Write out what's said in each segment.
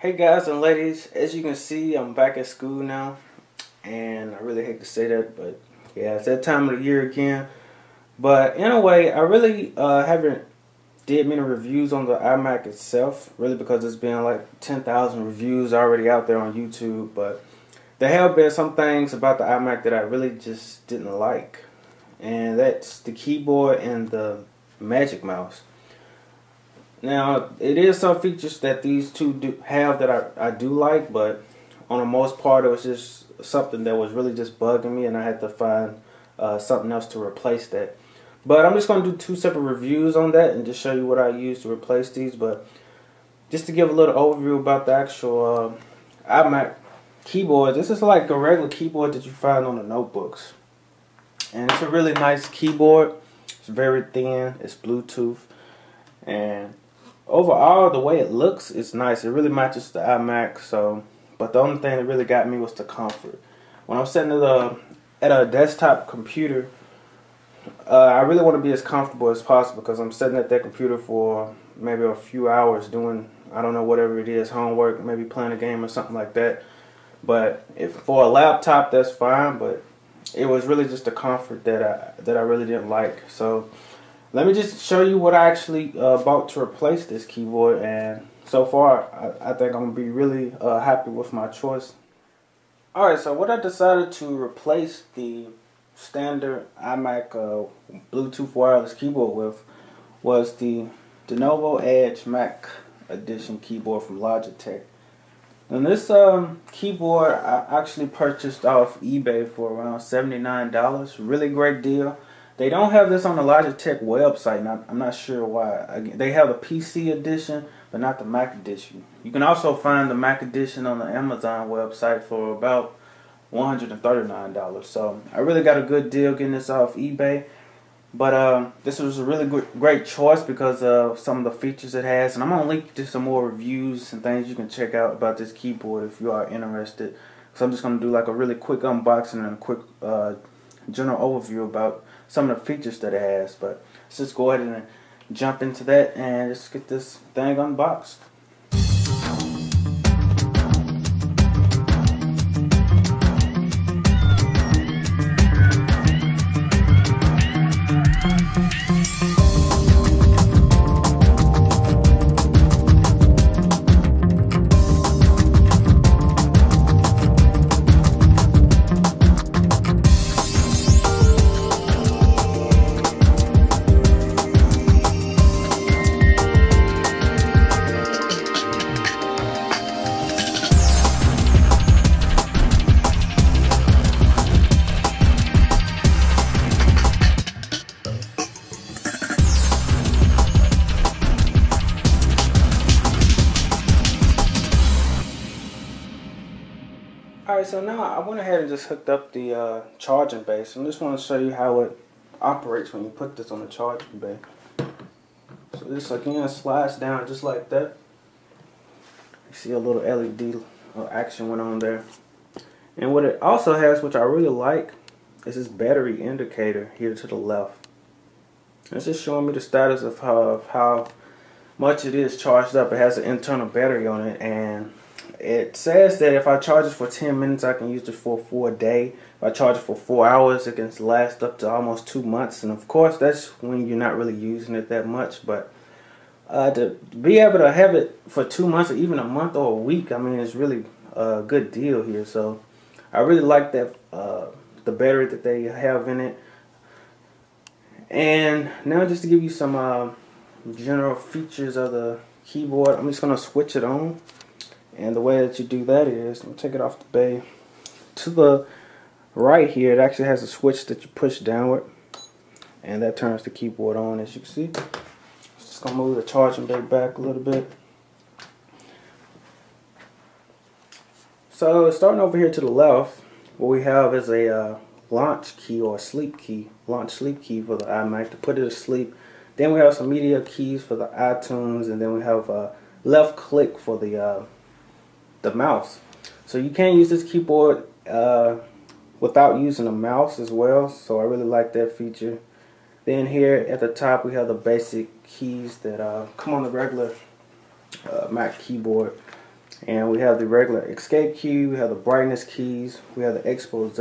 Hey guys and ladies, as you can see, I'm back at school now, and I really hate to say that, but yeah, it's that time of the year again. But in a way, I really uh, haven't did many reviews on the iMac itself, really because it's been like 10,000 reviews already out there on YouTube, but there have been some things about the iMac that I really just didn't like, and that's the keyboard and the Magic Mouse. Now, it is some features that these two do have that I, I do like, but on the most part, it was just something that was really just bugging me, and I had to find uh, something else to replace that. But I'm just going to do two separate reviews on that and just show you what I use to replace these. But just to give a little overview about the actual uh, iMac keyboard, this is like a regular keyboard that you find on the notebooks. And it's a really nice keyboard. It's very thin. It's Bluetooth. And overall, the way it looks is nice. It really matches the iMac. So, but the only thing that really got me was the comfort. When I'm sitting at a at a desktop computer, uh, I really want to be as comfortable as possible because I'm sitting at that computer for maybe a few hours doing I don't know whatever it is, homework, maybe playing a game or something like that. But if for a laptop, that's fine. But it was really just the comfort that I that I really didn't like. So let me just show you what I actually uh, bought to replace this keyboard and so far I, I think I'm gonna be really uh, happy with my choice. Alright so what I decided to replace the standard iMac uh, Bluetooth wireless keyboard with was the diNovo Edge Mac Edition keyboard from Logitech. And this um, keyboard I actually purchased off eBay for around $79 really great deal they don't have this on the Logitech website. I'm not sure why. They have the PC edition, but not the Mac edition. You can also find the Mac edition on the Amazon website for about $139. So I really got a good deal getting this off eBay. But uh, this was a really great choice because of some of the features it has. And I'm going to link to some more reviews and things you can check out about this keyboard if you are interested. So I'm just going to do like a really quick unboxing and a quick uh, general overview about some of the features that it has. But let's just go ahead and jump into that and just get this thing unboxed. So now I went ahead and just hooked up the uh, charging base. I just want to show you how it operates when you put this on the charging bay. So this again slides down just like that. You see a little LED uh, action went on there. And what it also has, which I really like, is this battery indicator here to the left. It's just showing me the status of how, of how much it is charged up. It has an internal battery on it and it says that if I charge it for 10 minutes, I can use it for, for a day. If I charge it for four hours, it can last up to almost two months. And of course, that's when you're not really using it that much. But uh, to be able to have it for two months or even a month or a week, I mean, it's really a good deal here. So I really like that uh, the battery that they have in it. And now just to give you some uh, general features of the keyboard, I'm just going to switch it on. And the way that you do that is, me take it off the bay. To the right here, it actually has a switch that you push downward. And that turns the keyboard on, as you can see. Just gonna move the charging bay back a little bit. So starting over here to the left, what we have is a uh, launch key or sleep key, launch sleep key for the iMac to put it to sleep. Then we have some media keys for the iTunes, and then we have a left click for the uh, the mouse. So you can use this keyboard uh, without using a mouse as well. So I really like that feature. Then here at the top we have the basic keys that uh, come on the regular uh, Mac keyboard. And we have the regular escape key, we have the brightness keys, we have the expose,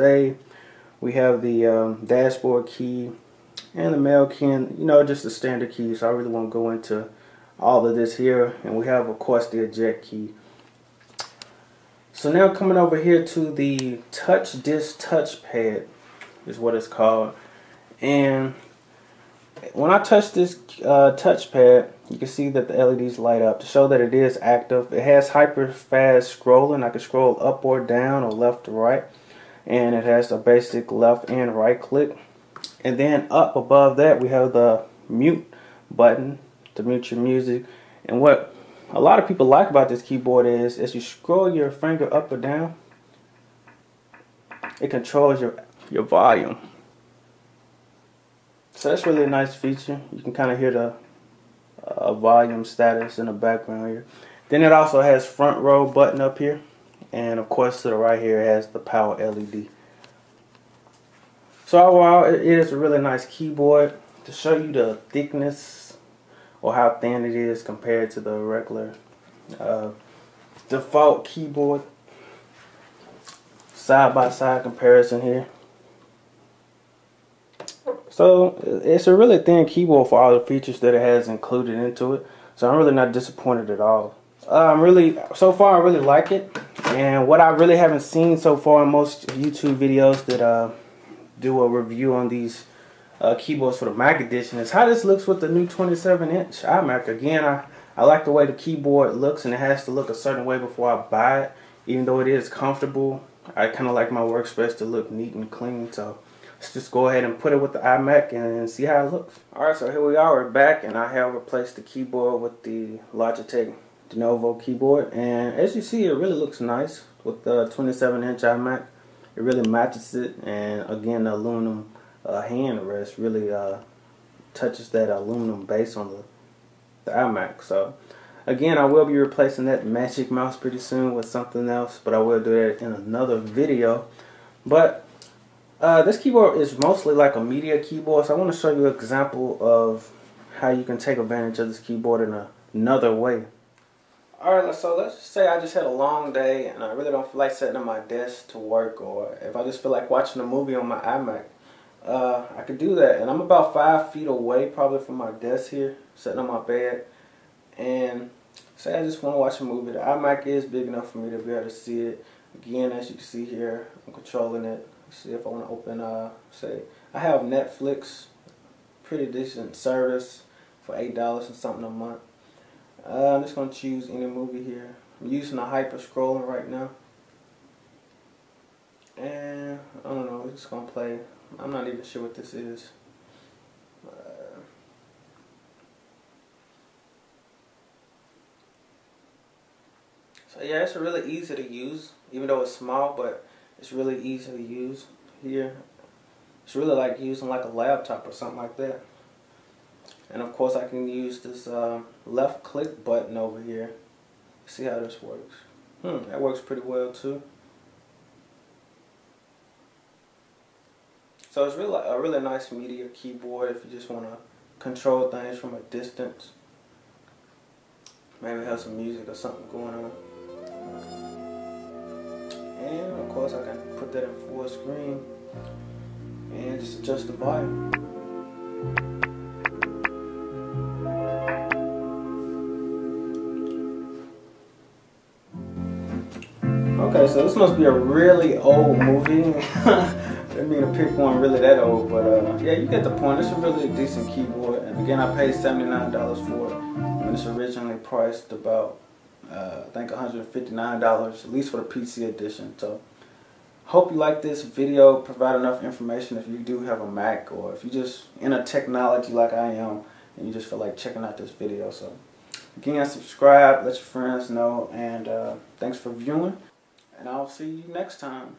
we have the um, dashboard key, and the mail key, you know, just the standard keys. So I really won't go into all of this here. And we have, of course, the eject key. So now coming over here to the touch disc touchpad is what it's called. And when I touch this uh, touchpad, you can see that the LEDs light up to show that it is active. It has hyper fast scrolling. I can scroll up or down or left to right. And it has a basic left and right click. And then up above that, we have the mute button to mute your music. And what a lot of people like about this keyboard is as you scroll your finger up or down, it controls your, your volume. So that's really a nice feature. You can kind of hear the uh, volume status in the background here. Then it also has front row button up here. And of course to the right here it has the power LED. So overall it is a really nice keyboard. To show you the thickness or how thin it is compared to the regular uh, default keyboard. Side by side comparison here. So it's a really thin keyboard for all the features that it has included into it. So I'm really not disappointed at all. I'm really, so far I really like it. And what I really haven't seen so far in most YouTube videos that uh, do a review on these uh, keyboards for the Mac edition is how this looks with the new 27 inch iMac. Again, I, I like the way the keyboard looks and it has to look a certain way before I buy it. Even though it is comfortable, I kind of like my workspace to look neat and clean. So let's just go ahead and put it with the iMac and see how it looks. Alright, so here we are, we're back and I have replaced the keyboard with the Logitech diNovo keyboard and as you see it really looks nice with the 27 inch iMac. It really matches it and again the aluminum uh, hand rest really uh, touches that aluminum base on the, the iMac. So again I will be replacing that magic mouse pretty soon with something else but I will do that in another video. But uh, this keyboard is mostly like a media keyboard, so I want to show you an example of how you can take advantage of this keyboard in a, another way. Alright, so let's just say I just had a long day and I really don't feel like sitting at my desk to work or if I just feel like watching a movie on my iMac, uh, I could do that. And I'm about five feet away probably from my desk here, sitting on my bed. And say I just want to watch a movie. The iMac is big enough for me to be able to see it. Again, as you can see here, I'm controlling it see if I want to open, uh, say, I have Netflix, pretty decent service for $8 and something a month. Uh, I'm just going to choose any movie here. I'm using the hyper scrolling right now. And, I don't know, just going to play. I'm not even sure what this is. Uh, so yeah, it's really easy to use, even though it's small, but it's really easy to use here. It's really like using like a laptop or something like that. And of course I can use this uh, left click button over here. See how this works. Hmm, that works pretty well too. So it's really a really nice media keyboard if you just want to control things from a distance. Maybe have some music or something going on. And of course I can put that in full screen and just adjust the volume. Okay, so this must be a really old movie. I mean to pick one really that old, but uh, yeah, you get the point. It's a really decent keyboard, and again, I paid $79 for it when it's originally priced about uh, I think $159 at least for the PC edition. So hope you like this video, provide enough information if you do have a Mac or if you just in a technology like I am and you just feel like checking out this video. So again, subscribe, let your friends know, and uh, thanks for viewing, and I'll see you next time.